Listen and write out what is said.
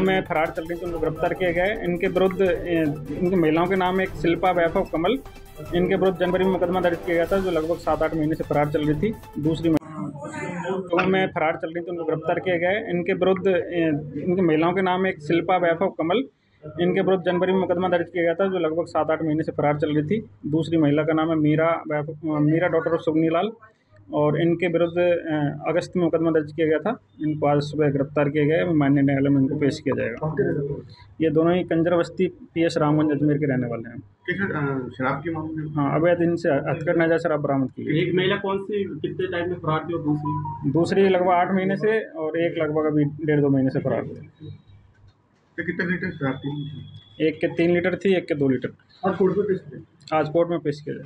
में फरार चल रही थी उनको गिरफ़्तार किए गए। इनके विरुद्ध इनकी महिलाओं के नाम एक शिल्पा वैभव कमल। इनके विरुद्ध जनवरी में मुकदमा दर्ज किया गया था, जो लगभग सात आठ महीने से फरार चल रही थी, दूसरी महिला। में फरार चल रही थी उनको गिरफ़्तार किए गए। इनके विरुद्ध इनकी महिलाओं के नाम एक शिल्पा वैभव कमल। इनके विरुद्ध जनवरी में मुकदमा दर्ज किया गया था, जो लगभग सात आठ महीने से फरार चल रही थी। दूसरी महिला का नाम है मीरा मीरा डॉक्टर सुगनी लाल। और इनके विरुद्ध अगस्त में मुकदमा दर्ज किया गया था। इनको आज सुबह गिरफ़्तार किया गया है। मान्य न्यायालय में इनको पेश किया जाएगा। ये दोनों ही कंजर बस्ती पी एस रामगंज अजमेर के रहने वाले हैं। शराब के मामले हाँ अवैध इनसे हथकड़ नाजा शराब बरामद की एक महिला कौन सी कितने टाइम में फरार थी और दूसरी? दूसरी लगभग आठ महीने से और एक लगभग अभी डेढ़ दो महीने से फरार हुई तो कितने लीटर शराब थी? एक के तीन लीटर थी एक के दो लीटर। आज कोर्ट में पेश किया आज कोर्ट में पेश किया जाए